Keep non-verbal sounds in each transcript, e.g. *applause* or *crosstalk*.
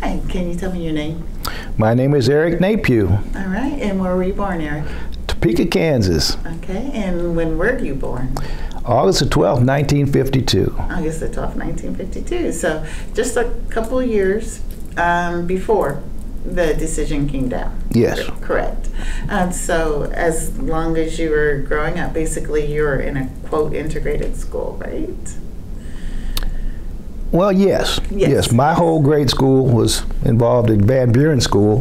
right. Can you tell me your name? My name is Eric Napue. All right. And where were you born, Eric? Topeka, Kansas. Okay. And when were you born? August the 12th, 1952. August the 12th, 1952. So just a couple years um, before the decision came down. Yes. Correct. And so as long as you were growing up, basically you were in a quote integrated school, right? Well, yes. Yes. Yes. My whole grade school was involved in Van Buren School,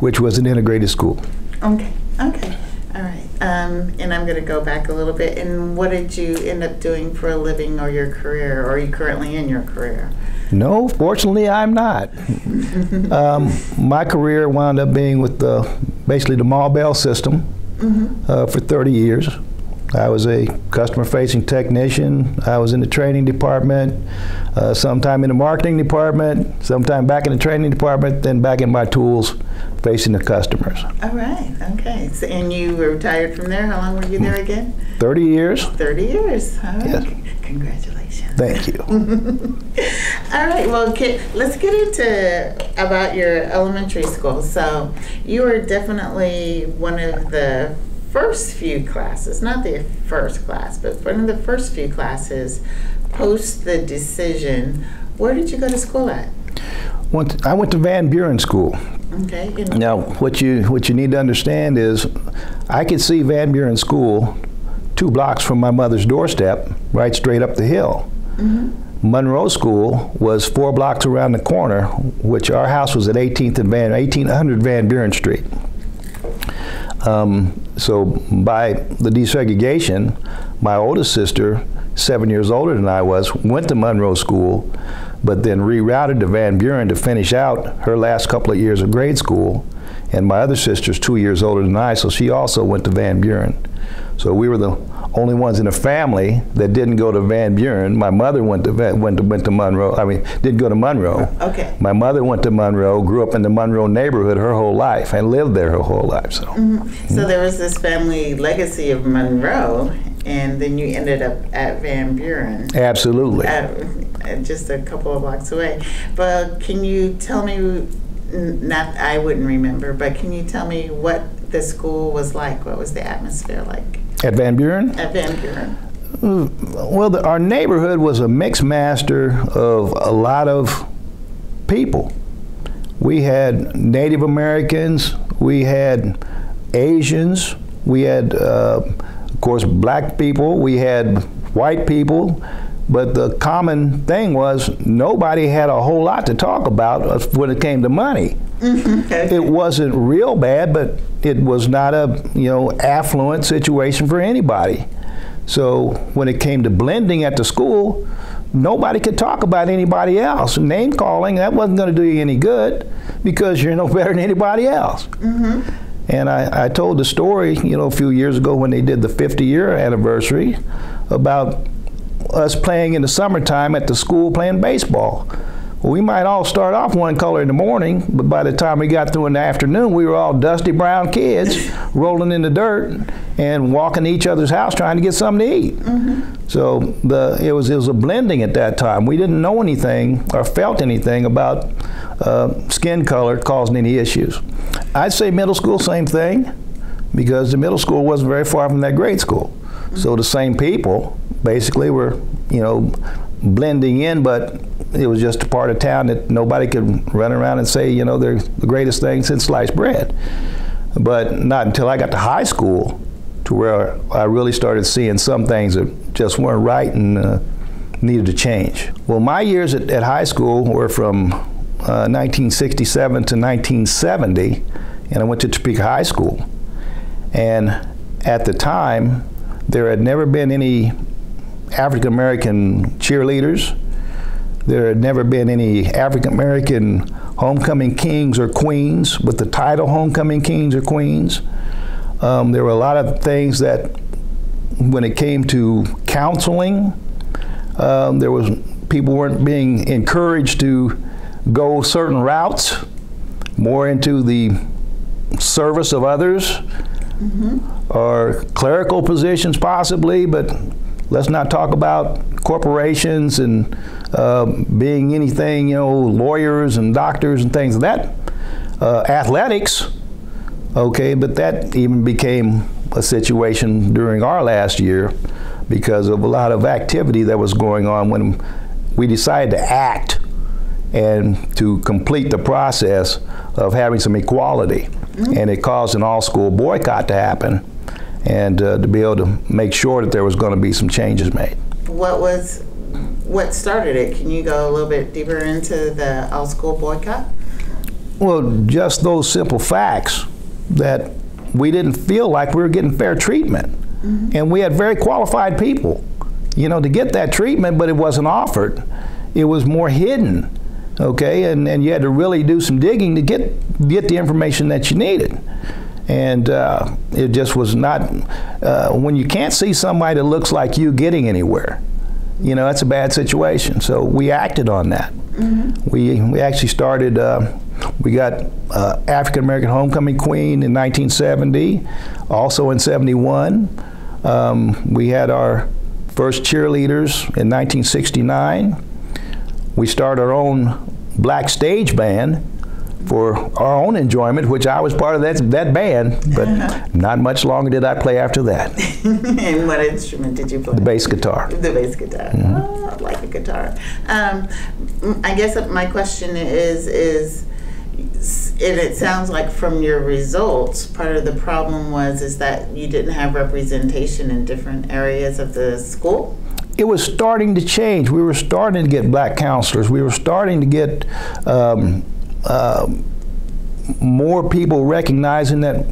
which was an integrated school. Okay. Okay. All right. Um, and I'm going to go back a little bit. And what did you end up doing for a living or your career? Or are you currently in your career? No, fortunately, I'm not. *laughs* um, my career wound up being with the, basically the Ma Bell system uh, for 30 years. I was a customer-facing technician. I was in the training department, uh, sometime in the marketing department, sometime back in the training department, then back in my tools facing the customers. All right. Okay. So, and you were retired from there. How long were you there again? 30 years. 30 years. All right. Yes. Congratulations. Thank you. *laughs* All right, well, let's get into about your elementary school. So, you were definitely one of the first few classes, not the first class, but one of the first few classes post the decision. Where did you go to school at? Went I went to Van Buren School. Okay, Now, what you what you need to understand is, I could see Van Buren School two blocks from my mother's doorstep, right straight up the hill. Mm-hmm. Monroe School was four blocks around the corner, which our house was at 18th and Van 1800 Van Buren Street. Um, so by the desegregation, my oldest sister, seven years older than I was, went to Monroe School, but then rerouted to Van Buren to finish out her last couple of years of grade school. And my other sister's two years older than I, so she also went to Van Buren. So we were the only ones in the family that didn't go to Van Buren. My mother went to Van, went to went to Monroe. I mean, did go to Monroe. Okay. My mother went to Monroe, grew up in the Monroe neighborhood her whole life, and lived there her whole life. So. so there was this family legacy of Monroe, and then you ended up at Van Buren. Absolutely. uh, just a couple of blocks away. But can you tell me, not I wouldn't remember, but can you tell me what the school was like? What was the atmosphere like At Van Buren? at Van Buren? Well, the, our neighborhood was a mixed master of a lot of people. We had Native Americans, we had Asians, we had, uh, of course, black people, we had white people, but the common thing was nobody had a whole lot to talk about uh, when it came to money. Mm-hmm. It wasn't real bad, but it was not a you know affluent situation for anybody. So when it came to blending at the school, nobody could talk about anybody else. Name calling that wasn't going to do you any good because you're no *laughs* better than anybody else. Mm-hmm. And I, I told the story, you know, a few years ago when they did the 50 year anniversary about us playing in the summertime at the school playing baseball. Well, we might all start off one color in the morning, but by the time we got through in the afternoon, we were all dusty brown kids *laughs* rolling in the dirt and walking to each other's house trying to get something to eat. So the it was it was a blending at that time. We didn't know anything or felt anything about uh, skin color causing any issues. I'd say middle school, same thing, because the middle school wasn't very far from that grade school. So the same people basically were, you know, blending in, but it was just a part of town that nobody could run around and say, you know, they're the greatest thing since sliced bread. But not until I got to high school to where I really started seeing some things that just weren't right and uh, needed to change. Well, my years at, at high school were from uh, 1967 to 1970, and I went to Topeka High School. And at the time, there had never been any African American cheerleaders. There had never been any African American homecoming kings or queens with the title homecoming kings or queens. Um, there were a lot of things that, when it came to counseling, um, there was people weren't being encouraged to go certain routes, more into the service of others, or clerical positions possibly, but Let's not talk about corporations and uh, being anything, you know, lawyers and doctors and things like that. Uh, athletics, okay, but that even became a situation during our last year because of a lot of activity that was going on when we decided to act and to complete the process of having some equality. Mm-hmm. And it caused an all school boycott to happen and uh, to be able to make sure that there was going to be some changes made. What was what started it? Can you go a little bit deeper into the all school boycott? Well, just those simple facts that we didn't feel like we were getting fair treatment. Mm-hmm. And we had very qualified people, you know, to get that treatment, but it wasn't offered. It was more hidden okay? And, and you had to really do some digging to get, get the information that you needed. And uh, it just was not, uh, when you can't see somebody that looks like you getting anywhere, you know, that's a bad situation. So we acted on that. Mm-hmm. We, we actually started, uh, we got uh, African American Homecoming Queen in 1970, also in 71. Um, we had our first cheerleaders in 1969. We started our own black stage band for our own enjoyment, which I was part of that, that band, but *laughs* not much longer did I play after that. *laughs* and what instrument did you play? The bass guitar. The bass guitar. Mm-hmm. Oh, I like a guitar. Um, I guess my question is, is, and it sounds like from your results, part of the problem was is that you didn't have representation in different areas of the school it was starting to change. We were starting to get black counselors. We were starting to get um, uh, more people recognizing that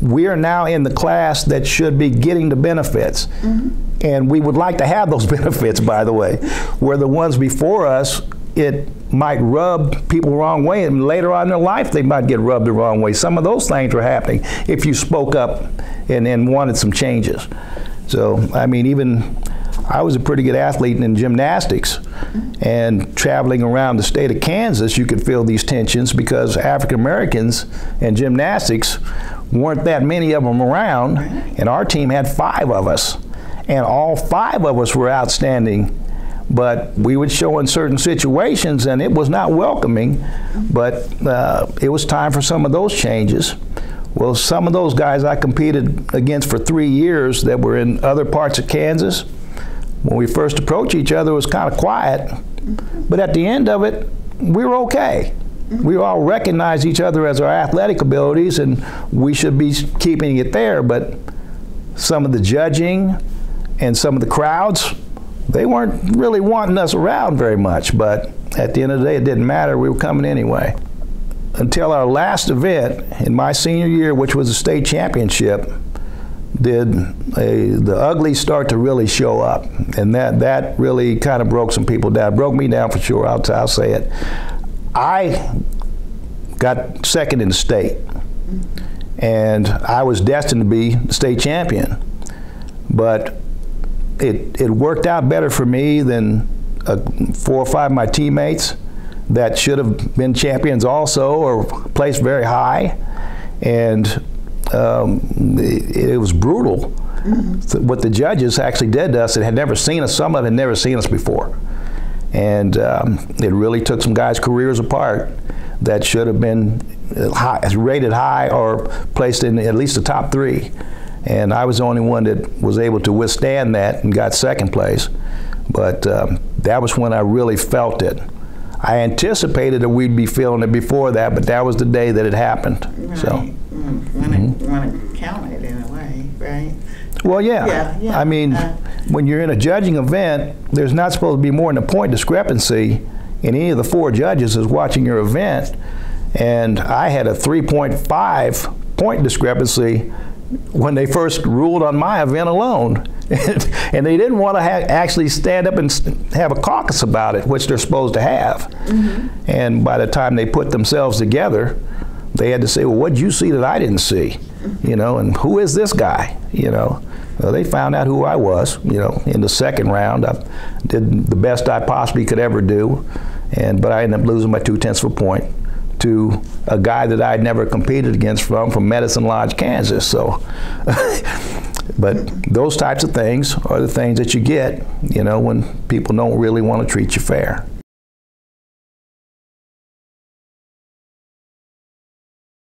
we are now in the class that should be getting the benefits. Mm-hmm. And we would like to have those *laughs* benefits, by the way. Where the ones before us, it might rub people the wrong way, and later on in their life, they might get rubbed the wrong way. Some of those things were happening if you spoke up and, and wanted some changes. So, I mean, even I was a pretty good athlete in gymnastics. And traveling around the state of Kansas, you could feel these tensions because African Americans and gymnastics weren't that many of them around, and our team had five of us. And all five of us were outstanding, but we would show in certain situations, and it was not welcoming, but uh, it was time for some of those changes. Well, some of those guys I competed against for three years that were in other parts of Kansas, when we first approached each other, it was kind of quiet. But at the end of it, we were okay. We all recognized each other as our athletic abilities, and we should be keeping it there. But some of the judging and some of the crowds, they weren't really wanting us around very much. But at the end of the day, it didn't matter. We were coming anyway. Until our last event in my senior year, which was a state championship, did a, the ugly start to really show up, and that that really kind of broke some people down. Broke me down for sure. I'll, I'll say it. I got second in the state, and I was destined to be state champion, but it it worked out better for me than uh, four or five of my teammates that should have been champions also or placed very high, and um, it, it, was brutal. Mm-hmm. What the judges actually did to us, it had never seen us. Some of them had never seen us before, and um, it really took some guys' careers apart that should have been high, rated high or placed in at least the top three. And I was the only one that was able to withstand that and got second place. But um, that was when I really felt it. I anticipated that we'd be feeling it before that, but that was the day that it happened. Right. So, want mm-hmm. Want to count it in a way, right? Well, yeah. yeah, yeah. I mean, uh, when you're in a judging event, there's not supposed to be more than a point discrepancy in any of the four judges is watching your event, and I had a 3.5 point discrepancy when they first ruled on my event alone. *laughs* and they didn't want to ha- actually stand up and have a caucus about it, which they're supposed to have. Mm-hmm. And by the time they put themselves together, they had to say, "Well, what did you see that I didn't see?" You know, and who is this guy? You know, well, they found out who I was. You know, in the second round, I did the best I possibly could ever do, and but I ended up losing by two tenths of a point to a guy that I'd never competed against from from Medicine Lodge, Kansas. So *laughs* But those types of things are the things that you get, you know, when people don't really want to treat you fair.